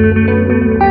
Música